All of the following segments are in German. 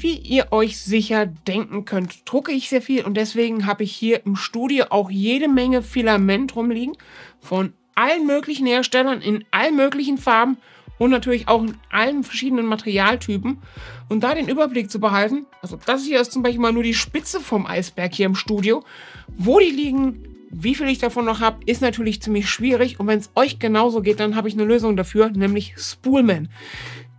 Wie ihr euch sicher denken könnt, drucke ich sehr viel und deswegen habe ich hier im Studio auch jede Menge Filament rumliegen von allen möglichen Herstellern in allen möglichen Farben und natürlich auch in allen verschiedenen Materialtypen. Und da den Überblick zu behalten, also das hier ist zum Beispiel mal nur die Spitze vom Eisberg hier im Studio, wo die liegen, wie viel ich davon noch habe, ist natürlich ziemlich schwierig. Und wenn es euch genauso geht, dann habe ich eine Lösung dafür, nämlich Spoolman.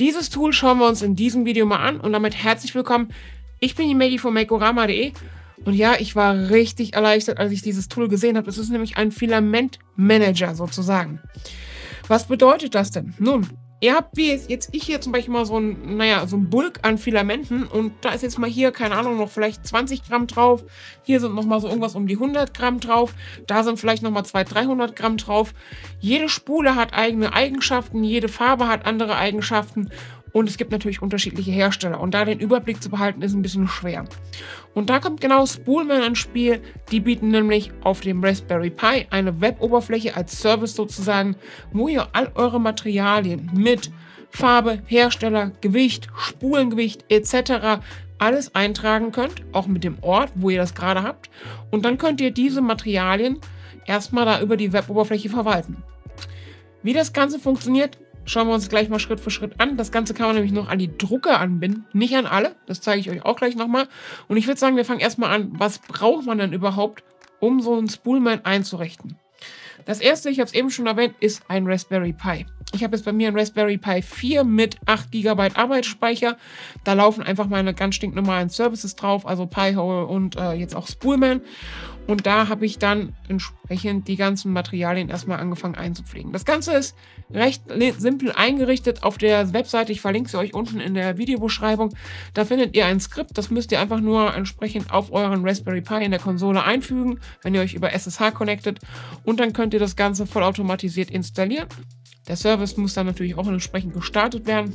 Dieses Tool schauen wir uns in diesem Video mal an und damit herzlich willkommen. Ich bin die Maggie von Makeorama.de und ja, ich war richtig erleichtert, als ich dieses Tool gesehen habe. Es ist nämlich ein Filament-Manager sozusagen. Was bedeutet das denn? Nun, Ihr habt wie jetzt ich hier zum Beispiel mal so ein, naja, so ein Bulk an Filamenten und da ist jetzt mal hier, keine Ahnung, noch vielleicht 20 Gramm drauf. Hier sind noch mal so irgendwas um die 100 Gramm drauf. Da sind vielleicht noch mal 200, 300 Gramm drauf. Jede Spule hat eigene Eigenschaften, jede Farbe hat andere Eigenschaften und es gibt natürlich unterschiedliche Hersteller. Und da den Überblick zu behalten, ist ein bisschen schwer. Und da kommt genau Spoolman ins Spiel. Die bieten nämlich auf dem Raspberry Pi eine Web-Oberfläche als Service sozusagen, wo ihr all eure Materialien mit Farbe, Hersteller, Gewicht, Spulengewicht etc. alles eintragen könnt, auch mit dem Ort, wo ihr das gerade habt. Und dann könnt ihr diese Materialien erstmal da über die Web-Oberfläche verwalten. Wie das Ganze funktioniert, Schauen wir uns gleich mal Schritt für Schritt an. Das Ganze kann man nämlich noch an die Drucke anbinden, nicht an alle. Das zeige ich euch auch gleich nochmal. Und ich würde sagen, wir fangen erstmal an, was braucht man denn überhaupt, um so einen Spoolman einzurichten? Das erste, ich habe es eben schon erwähnt, ist ein Raspberry Pi. Ich habe jetzt bei mir ein Raspberry Pi 4 mit 8 GB Arbeitsspeicher. Da laufen einfach meine ganz stinknormalen Services drauf, also Pi-hole und äh, jetzt auch Spoolman. Und da habe ich dann entsprechend die ganzen Materialien erstmal angefangen einzupflegen. Das Ganze ist recht simpel eingerichtet auf der Webseite. Ich verlinke sie euch unten in der Videobeschreibung. Da findet ihr ein Skript. Das müsst ihr einfach nur entsprechend auf euren Raspberry Pi in der Konsole einfügen, wenn ihr euch über SSH connectet. Und dann könnt ihr das Ganze vollautomatisiert installieren. Der Service muss dann natürlich auch entsprechend gestartet werden.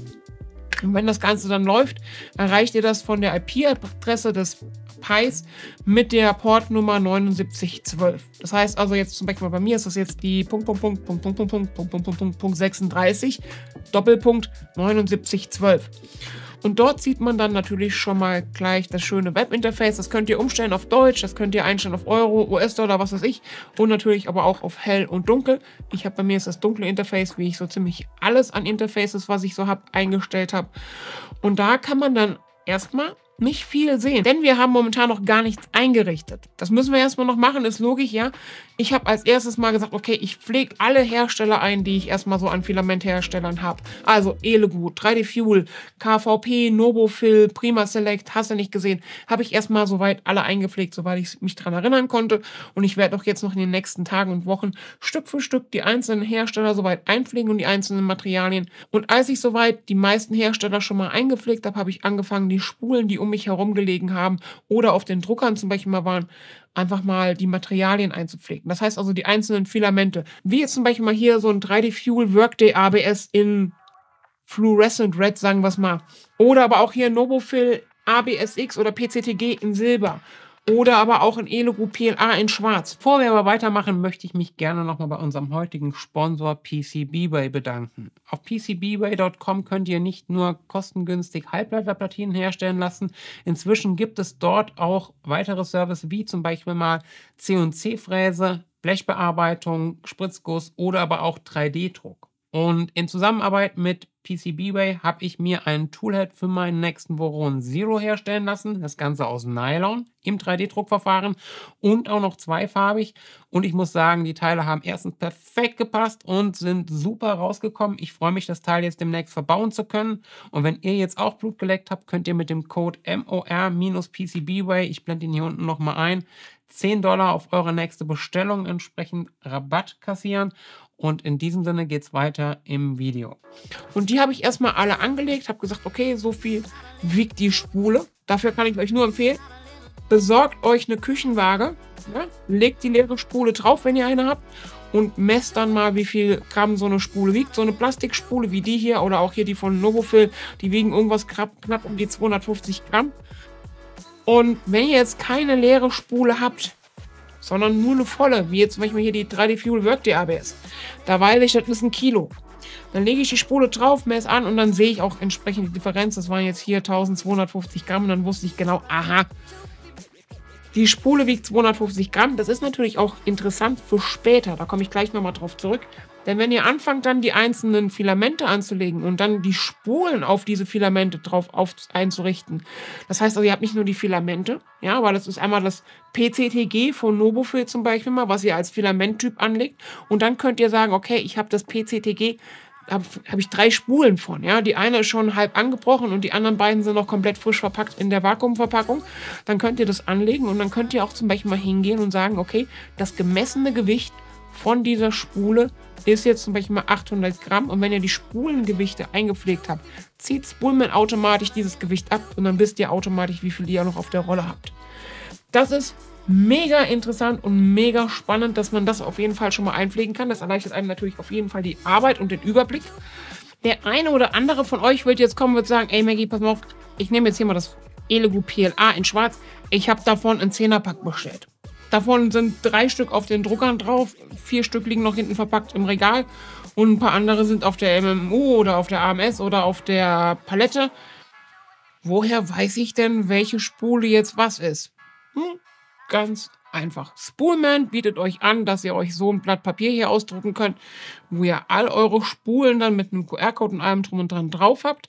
Und wenn das Ganze dann läuft, erreicht ihr das von der IP-Adresse des Pies mit der Portnummer 7912. Das heißt also jetzt zum Beispiel bei mir ist das jetzt die Punkt, Punkt, Punkt, Punkt, Punkt, Punkt, Punkt, Punkt, Punkt, Punkt, Punkt 36, Doppelpunkt 7912. Und dort sieht man dann natürlich schon mal gleich das schöne Webinterface. Das könnt ihr umstellen auf Deutsch, das könnt ihr einstellen auf Euro, US-Dollar, was weiß ich. Und natürlich aber auch auf hell und dunkel. Ich habe bei mir ist das dunkle Interface, wie ich so ziemlich alles an Interfaces, was ich so habe, eingestellt habe. Und da kann man dann erstmal nicht viel sehen, denn wir haben momentan noch gar nichts eingerichtet. Das müssen wir erstmal noch machen, ist logisch, ja. Ich habe als erstes mal gesagt, okay, ich pflege alle Hersteller ein, die ich erstmal so an Filamentherstellern habe. Also Elegut, 3D Fuel, KVP, Nobofil, Prima Select, hast du nicht gesehen, habe ich erstmal soweit alle eingepflegt, soweit ich mich dran erinnern konnte. Und ich werde auch jetzt noch in den nächsten Tagen und Wochen Stück für Stück die einzelnen Hersteller soweit einpflegen und die einzelnen Materialien. Und als ich soweit die meisten Hersteller schon mal eingepflegt habe, habe ich angefangen, die Spulen, die um mich herum gelegen haben oder auf den Druckern zum Beispiel mal waren, einfach mal die Materialien einzupflegen. Das heißt also die einzelnen Filamente. Wie jetzt zum Beispiel mal hier so ein 3D Fuel Workday ABS in Fluorescent Red, sagen wir es mal. Oder aber auch hier Nobofil ABSX oder PCTG in Silber. Oder aber auch in Elegroup PLA in Schwarz. Bevor wir aber weitermachen, möchte ich mich gerne nochmal bei unserem heutigen Sponsor PCBWay bedanken. Auf PCBWay.com könnt ihr nicht nur kostengünstig Halbleiterplatinen herstellen lassen, inzwischen gibt es dort auch weitere Services wie zum Beispiel mal C&C-Fräse, Blechbearbeitung, Spritzguss oder aber auch 3D-Druck. Und in Zusammenarbeit mit PCBWay habe ich mir ein Toolhead für meinen nächsten Voron Zero herstellen lassen. Das Ganze aus Nylon im 3D-Druckverfahren und auch noch zweifarbig. Und ich muss sagen, die Teile haben erstens perfekt gepasst und sind super rausgekommen. Ich freue mich, das Teil jetzt demnächst verbauen zu können. Und wenn ihr jetzt auch Blut geleckt habt, könnt ihr mit dem Code MOR-PCBWay, ich blende ihn hier unten nochmal ein, 10 Dollar auf eure nächste Bestellung entsprechend Rabatt kassieren. Und in diesem Sinne geht es weiter im Video. Und die habe ich erstmal alle angelegt, habe gesagt, okay, so viel wiegt die Spule. Dafür kann ich euch nur empfehlen, besorgt euch eine Küchenwaage, ja, legt die leere Spule drauf, wenn ihr eine habt und messt dann mal, wie viel Gramm so eine Spule wiegt. So eine Plastikspule wie die hier oder auch hier die von Novofil, die wiegen irgendwas knapp, knapp um die 250 Gramm. Und wenn ihr jetzt keine leere Spule habt, sondern nur eine volle, wie jetzt zum Beispiel hier die 3D Fuel Work ABS. Da weiß ich, das ist ein Kilo. Dann lege ich die Spule drauf, messe an und dann sehe ich auch entsprechend die Differenz. Das waren jetzt hier 1250 Gramm und dann wusste ich genau, aha, die Spule wiegt 250 Gramm. Das ist natürlich auch interessant für später. Da komme ich gleich nochmal drauf zurück. Denn wenn ihr anfangt, dann die einzelnen Filamente anzulegen und dann die Spulen auf diese Filamente drauf auf, einzurichten, das heißt also, ihr habt nicht nur die Filamente, ja, weil das ist einmal das PCTG von Novofil zum Beispiel mal, was ihr als Filamenttyp anlegt. Und dann könnt ihr sagen, okay, ich habe das PCTG habe hab ich drei Spulen von. Ja? Die eine ist schon halb angebrochen und die anderen beiden sind noch komplett frisch verpackt in der Vakuumverpackung. Dann könnt ihr das anlegen und dann könnt ihr auch zum Beispiel mal hingehen und sagen, okay, das gemessene Gewicht von dieser Spule ist jetzt zum Beispiel mal 800 Gramm. Und wenn ihr die Spulengewichte eingepflegt habt, zieht Spulman automatisch dieses Gewicht ab und dann wisst ihr automatisch, wie viel ihr noch auf der Rolle habt. Das ist mega interessant und mega spannend, dass man das auf jeden Fall schon mal einpflegen kann. Das erleichtert einem natürlich auf jeden Fall die Arbeit und den Überblick. Der eine oder andere von euch wird jetzt kommen und sagen, ey Maggie, pass mal auf, ich nehme jetzt hier mal das Elegu PLA in schwarz. Ich habe davon einen 10er-Pack bestellt. Davon sind drei Stück auf den Druckern drauf, vier Stück liegen noch hinten verpackt im Regal und ein paar andere sind auf der MMU oder auf der AMS oder auf der Palette. Woher weiß ich denn, welche Spule jetzt was ist? Hm, ganz einfach. Spoolman bietet euch an, dass ihr euch so ein Blatt Papier hier ausdrucken könnt, wo ihr all eure Spulen dann mit einem QR-Code und allem drum und dran drauf habt.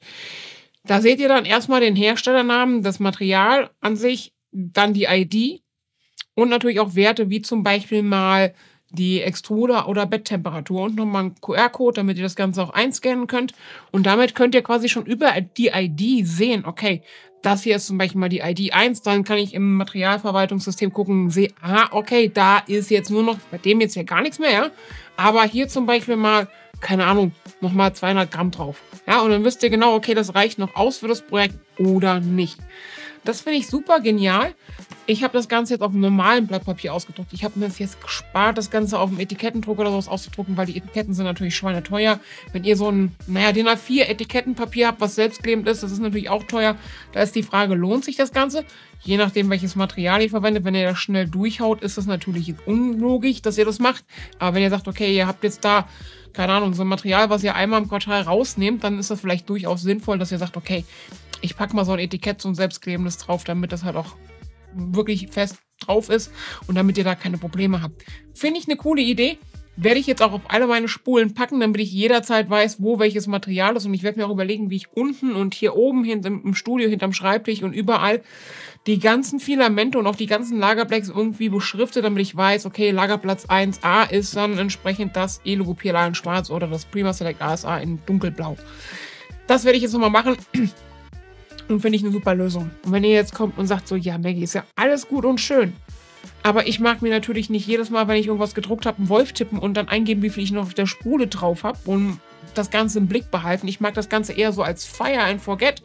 Da seht ihr dann erstmal den Herstellernamen, das Material an sich, dann die ID und natürlich auch Werte wie zum Beispiel mal die Extruder- oder Betttemperatur und nochmal ein QR-Code, damit ihr das Ganze auch einscannen könnt. Und damit könnt ihr quasi schon über die ID sehen, okay, das hier ist zum Beispiel mal die ID 1, dann kann ich im Materialverwaltungssystem gucken, sehe, ah, okay, da ist jetzt nur noch, bei dem jetzt ja gar nichts mehr, ja? aber hier zum Beispiel mal, keine Ahnung, nochmal 200 Gramm drauf. Ja, und dann wisst ihr genau, okay, das reicht noch aus für das Projekt oder nicht. Das finde ich super genial. Ich habe das Ganze jetzt auf einem normalen Blatt Papier ausgedruckt. Ich habe mir das jetzt gespart, das Ganze auf dem Etikettendruck oder sowas auszudrucken, weil die Etiketten sind natürlich schweineteuer. Wenn ihr so ein, naja, DIN A4 Etikettenpapier habt, was selbstklebend ist, das ist natürlich auch teuer. Da ist die Frage, lohnt sich das Ganze? Je nachdem, welches Material ihr verwendet. Wenn ihr das schnell durchhaut, ist das natürlich unlogisch, dass ihr das macht. Aber wenn ihr sagt, okay, ihr habt jetzt da keine Ahnung, so ein Material, was ihr einmal im Quartal rausnehmt, dann ist das vielleicht durchaus sinnvoll, dass ihr sagt, okay, ich packe mal so ein Etikett, so ein selbstklebendes drauf, damit das halt auch wirklich fest drauf ist und damit ihr da keine Probleme habt. Finde ich eine coole Idee. Werde ich jetzt auch auf alle meine Spulen packen, damit ich jederzeit weiß, wo welches Material ist. Und ich werde mir auch überlegen, wie ich unten und hier oben im Studio, hinterm Schreibtisch und überall die ganzen Filamente und auch die ganzen Lagerblacks irgendwie beschrifte, damit ich weiß, okay, Lagerplatz 1a ist dann entsprechend das E-Logo PLA in schwarz oder das Prima Select ASA in dunkelblau. Das werde ich jetzt nochmal machen. Und finde ich eine super Lösung. Und wenn ihr jetzt kommt und sagt so, ja, Maggie, ist ja alles gut und schön. Aber ich mag mir natürlich nicht jedes Mal, wenn ich irgendwas gedruckt habe, einen Wolf tippen und dann eingeben, wie viel ich noch auf der Spule drauf habe und das Ganze im Blick behalten. Ich mag das Ganze eher so als Fire and Forget.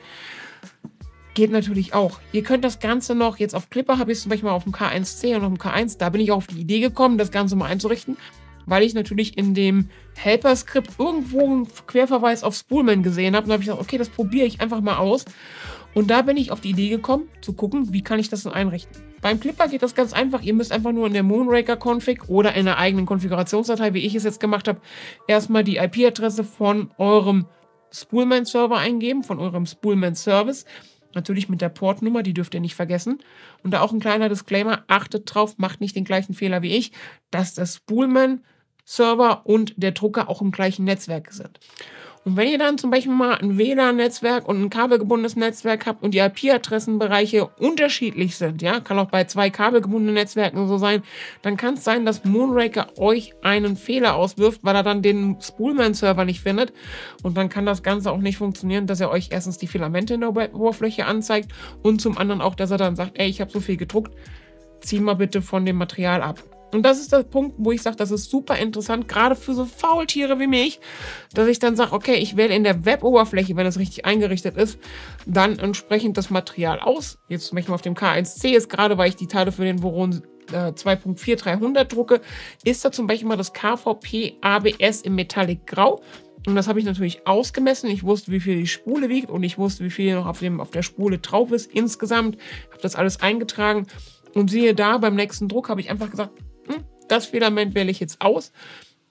Geht natürlich auch. Ihr könnt das Ganze noch, jetzt auf Clipper habe ich es zum Beispiel mal auf dem K1C und auf dem K1, da bin ich auch auf die Idee gekommen, das Ganze mal einzurichten, weil ich natürlich in dem Helper-Skript irgendwo einen Querverweis auf Spoolman gesehen habe. Und da habe ich gesagt, okay, das probiere ich einfach mal aus. Und da bin ich auf die Idee gekommen, zu gucken, wie kann ich das denn einrichten. Beim Clipper geht das ganz einfach. Ihr müsst einfach nur in der Moonraker-Config oder in der eigenen Konfigurationsdatei, wie ich es jetzt gemacht habe, erstmal die IP-Adresse von eurem Spoolman-Server eingeben, von eurem Spoolman-Service. Natürlich mit der Portnummer, die dürft ihr nicht vergessen. Und da auch ein kleiner Disclaimer, achtet drauf, macht nicht den gleichen Fehler wie ich, dass das Spoolman-Server und der Drucker auch im gleichen Netzwerk sind. Und wenn ihr dann zum Beispiel mal ein WLAN-Netzwerk und ein kabelgebundenes Netzwerk habt und die IP-Adressenbereiche unterschiedlich sind, ja, kann auch bei zwei kabelgebundenen Netzwerken so sein, dann kann es sein, dass Moonraker euch einen Fehler auswirft, weil er dann den Spoolman-Server nicht findet. Und dann kann das Ganze auch nicht funktionieren, dass er euch erstens die Filamente in der Oberfläche anzeigt und zum anderen auch, dass er dann sagt, ey, ich habe so viel gedruckt, zieh mal bitte von dem Material ab. Und das ist der Punkt, wo ich sage, das ist super interessant, gerade für so Faultiere wie mich, dass ich dann sage, okay, ich wähle in der Web-Oberfläche, wenn es richtig eingerichtet ist, dann entsprechend das Material aus. Jetzt zum Beispiel auf dem K1C ist gerade, weil ich die Teile für den Voron äh, 2.4300 drucke, ist da zum Beispiel mal das KVP ABS im Metallic Grau. Und das habe ich natürlich ausgemessen. Ich wusste, wie viel die Spule wiegt und ich wusste, wie viel noch auf, dem, auf der Spule drauf ist insgesamt. Habe das alles eingetragen. Und siehe da, beim nächsten Druck habe ich einfach gesagt, das Filament wähle ich jetzt aus.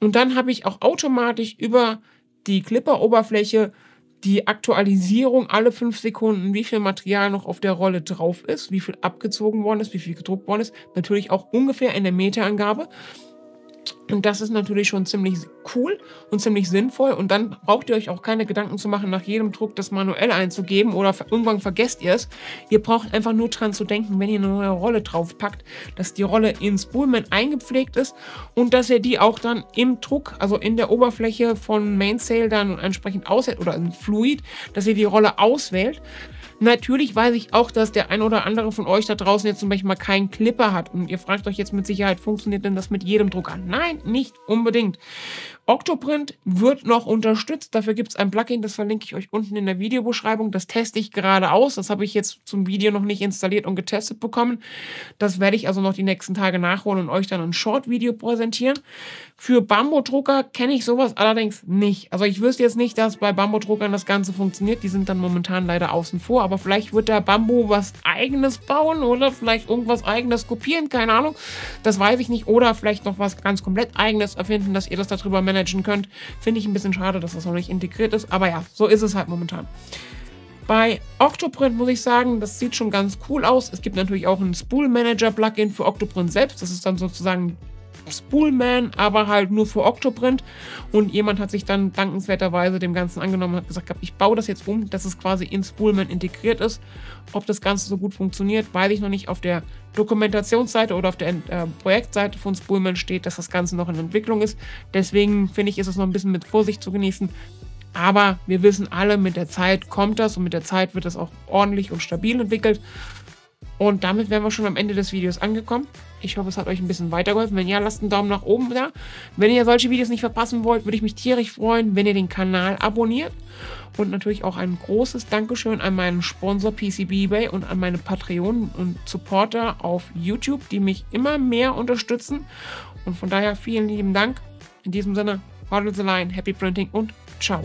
Und dann habe ich auch automatisch über die Clipper-Oberfläche, die Aktualisierung alle fünf Sekunden, wie viel Material noch auf der Rolle drauf ist, wie viel abgezogen worden ist, wie viel gedruckt worden ist. Natürlich auch ungefähr in der Meterangabe. Und das ist natürlich schon ziemlich cool und ziemlich sinnvoll. Und dann braucht ihr euch auch keine Gedanken zu machen, nach jedem Druck das manuell einzugeben oder irgendwann vergesst ihr es. Ihr braucht einfach nur dran zu denken, wenn ihr eine neue Rolle draufpackt, dass die Rolle in Spoolman eingepflegt ist und dass ihr die auch dann im Druck, also in der Oberfläche von Mainsail dann entsprechend auswählt oder in Fluid, dass ihr die Rolle auswählt. Natürlich weiß ich auch, dass der ein oder andere von euch da draußen jetzt zum Beispiel mal keinen Clipper hat. Und ihr fragt euch jetzt mit Sicherheit, funktioniert denn das mit jedem Drucker? Nein, nicht unbedingt. Octoprint wird noch unterstützt. Dafür gibt es ein Plugin, das verlinke ich euch unten in der Videobeschreibung. Das teste ich gerade aus. Das habe ich jetzt zum Video noch nicht installiert und getestet bekommen. Das werde ich also noch die nächsten Tage nachholen und euch dann ein Short-Video präsentieren. Für Bambo-Drucker kenne ich sowas allerdings nicht. Also ich wüsste jetzt nicht, dass bei Bambo-Druckern das Ganze funktioniert. Die sind dann momentan leider außen vor. Aber vielleicht wird der Bambo was eigenes bauen oder vielleicht irgendwas eigenes kopieren. Keine Ahnung. Das weiß ich nicht. Oder vielleicht noch was ganz komplett eigenes erfinden, dass ihr das darüber managen könnt. Finde ich ein bisschen schade, dass das noch nicht integriert ist. Aber ja, so ist es halt momentan. Bei Octoprint muss ich sagen, das sieht schon ganz cool aus. Es gibt natürlich auch ein Spool Manager Plugin für Octoprint selbst. Das ist dann sozusagen Spoolman, aber halt nur für Octoprint. Und jemand hat sich dann dankenswerterweise dem Ganzen angenommen und hat gesagt, ich baue das jetzt um, dass es quasi in Spoolman integriert ist. Ob das Ganze so gut funktioniert, weiß ich noch nicht. Auf der Dokumentationsseite oder auf der äh, Projektseite von Spoolman steht, dass das Ganze noch in Entwicklung ist. Deswegen finde ich, ist es noch ein bisschen mit Vorsicht zu genießen. Aber wir wissen alle, mit der Zeit kommt das und mit der Zeit wird das auch ordentlich und stabil entwickelt. Und damit wären wir schon am Ende des Videos angekommen. Ich hoffe, es hat euch ein bisschen weitergeholfen. Wenn ja, lasst einen Daumen nach oben da. Wenn ihr solche Videos nicht verpassen wollt, würde ich mich tierisch freuen, wenn ihr den Kanal abonniert. Und natürlich auch ein großes Dankeschön an meinen Sponsor PCB eBay und an meine Patreon und Supporter auf YouTube, die mich immer mehr unterstützen. Und von daher vielen lieben Dank. In diesem Sinne, Hodl the Line, Happy Printing und ciao.